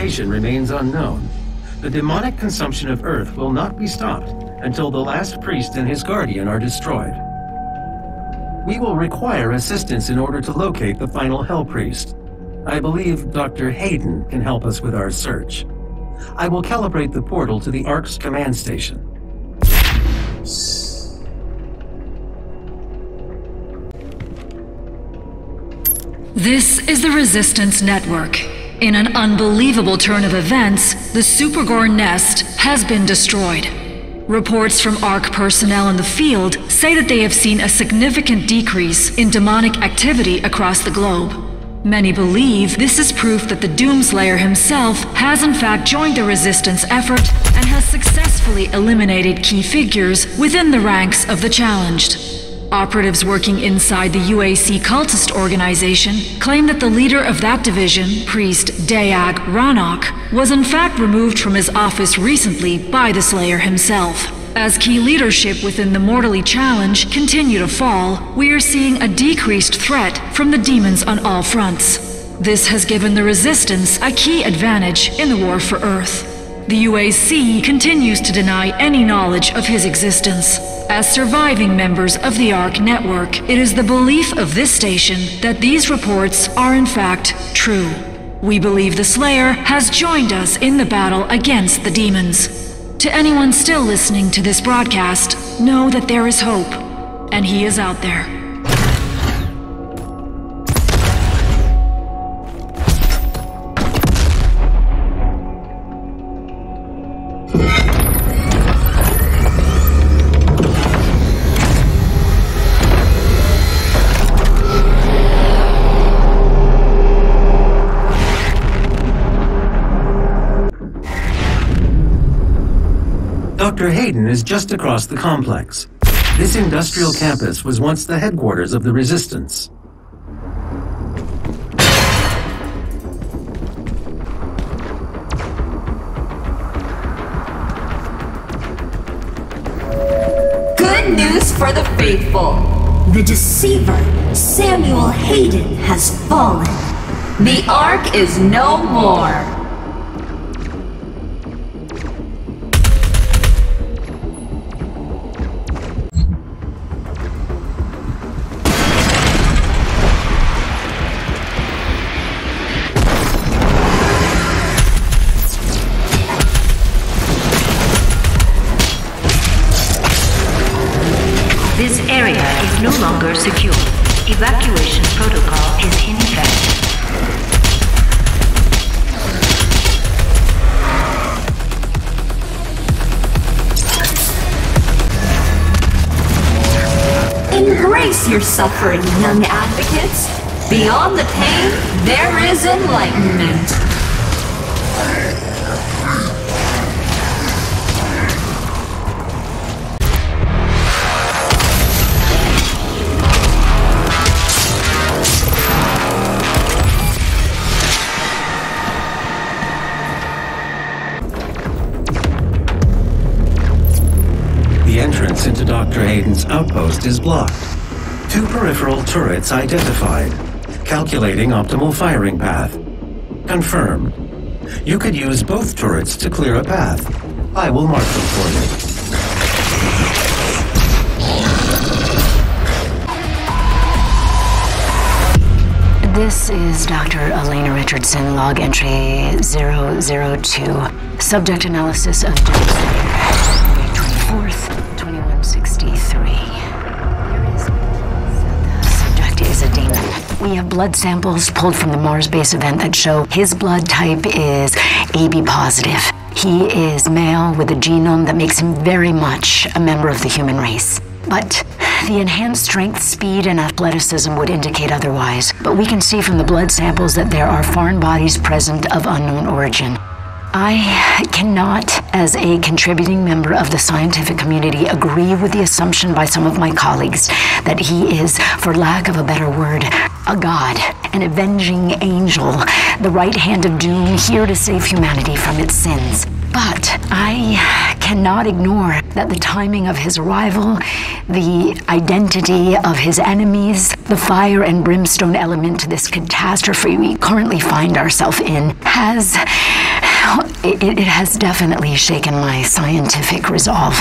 location remains unknown, the demonic consumption of Earth will not be stopped until the last priest and his guardian are destroyed. We will require assistance in order to locate the final Hell Priest. I believe Dr. Hayden can help us with our search. I will calibrate the portal to the ARC's command station. This is the Resistance Network. In an unbelievable turn of events, the Supergore nest has been destroyed. Reports from ARC personnel in the field say that they have seen a significant decrease in demonic activity across the globe. Many believe this is proof that the Doomslayer himself has in fact joined the resistance effort and has successfully eliminated key figures within the ranks of the challenged. Operatives working inside the UAC cultist organization claim that the leader of that division, Priest Deag Ranak, was in fact removed from his office recently by the Slayer himself. As key leadership within the Mortally Challenge continue to fall, we are seeing a decreased threat from the demons on all fronts. This has given the Resistance a key advantage in the war for Earth. The UAC continues to deny any knowledge of his existence. As surviving members of the ARC network, it is the belief of this station that these reports are in fact true. We believe the Slayer has joined us in the battle against the demons. To anyone still listening to this broadcast, know that there is hope, and he is out there. Dr. Hayden is just across the complex. This industrial campus was once the headquarters of the Resistance. Good news for the faithful. The deceiver, Samuel Hayden, has fallen. The ARC is no more. Evacuation protocol is in effect. Embrace your suffering, young advocates. Beyond the pain, there is enlightenment. Dr. Hayden's outpost is blocked. Two peripheral turrets identified. Calculating optimal firing path. Confirmed. You could use both turrets to clear a path. I will mark them for you. This is Dr. Elena Richardson, log entry 002. Subject analysis of 24th, We have blood samples pulled from the Mars base event that show his blood type is AB positive. He is male with a genome that makes him very much a member of the human race. But the enhanced strength, speed, and athleticism would indicate otherwise. But we can see from the blood samples that there are foreign bodies present of unknown origin. I cannot, as a contributing member of the scientific community, agree with the assumption by some of my colleagues that he is, for lack of a better word, a god, an avenging angel, the right hand of doom here to save humanity from its sins. But I cannot ignore that the timing of his arrival, the identity of his enemies, the fire and brimstone element to this catastrophe we currently find ourselves in has It, it has definitely shaken my scientific resolve.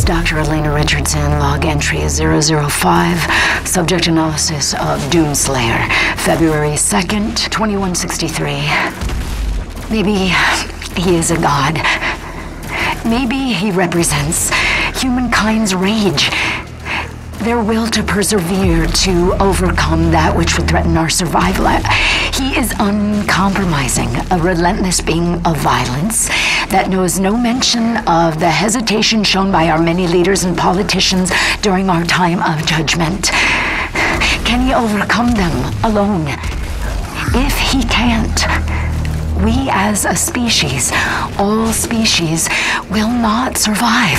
Is Dr. Elena Richardson, log entry 005, subject analysis of Doomslayer, February 2nd, 2163. Maybe he is a god. Maybe he represents humankind's rage, their will to persevere, to overcome that which would threaten our survival. He is uncompromising, a relentless being of violence that knows no mention of the hesitation shown by our many leaders and politicians during our time of judgment. Can he overcome them alone? If he can't, we as a species, all species, will not survive.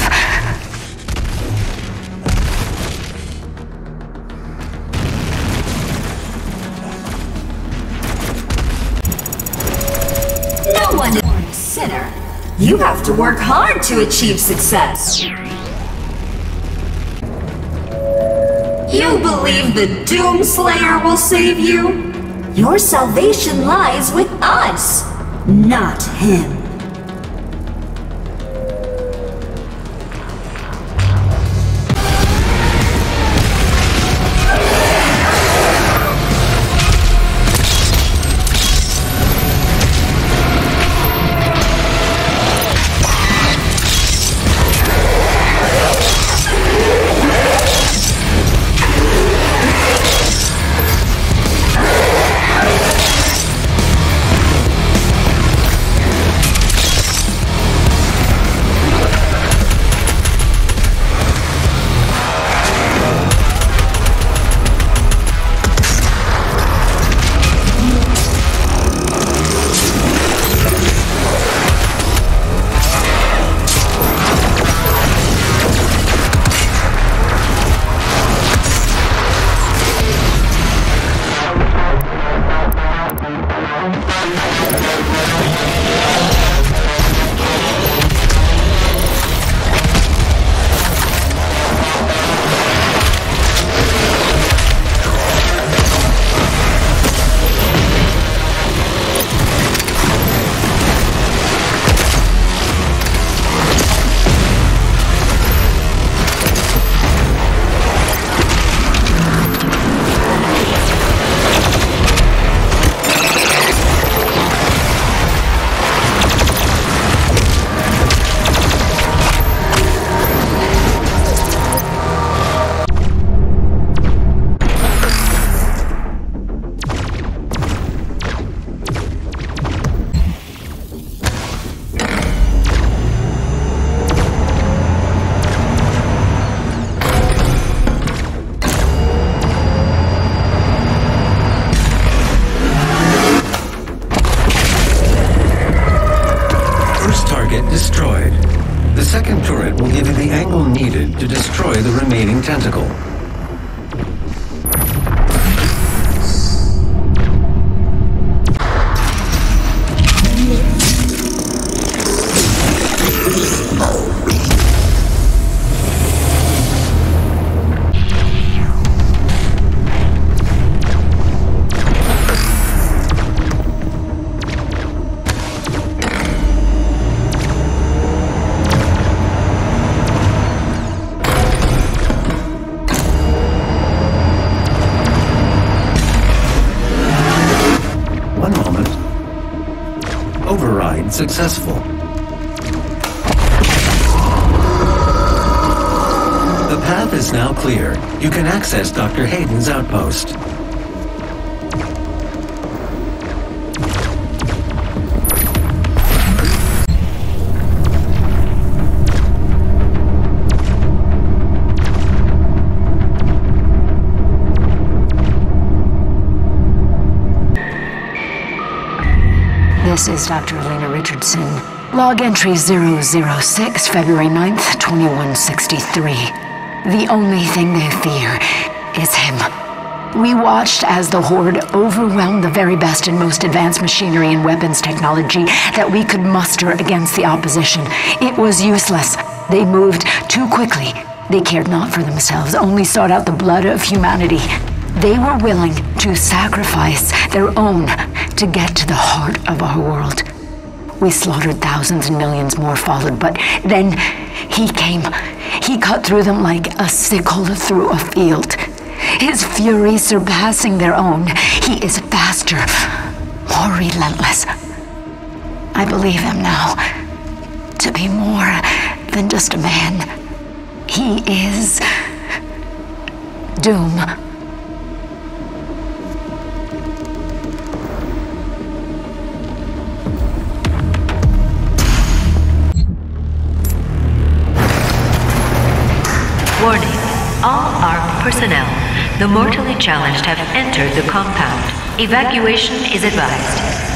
One sinner. You have to work hard to achieve success. You believe the Doomslayer will save you? Your salvation lies with us, not him. get destroyed. The second turret will give you the angle needed to destroy the remaining tentacle. Successful. The path is now clear. You can access Dr. Hayden's outpost. This is Dr. Elena Richardson. Log entry 006, February 9th, 2163. The only thing they fear is him. We watched as the Horde overwhelmed the very best and most advanced machinery and weapons technology that we could muster against the opposition. It was useless. They moved too quickly. They cared not for themselves, only sought out the blood of humanity. They were willing to sacrifice their own to get to the heart of our world. We slaughtered thousands and millions more followed, but then he came. He cut through them like a sickle through a field. His fury surpassing their own. He is faster, more relentless. I believe him now to be more than just a man. He is Doom. Personnel, the mortally challenged have entered the compound. Evacuation is advised.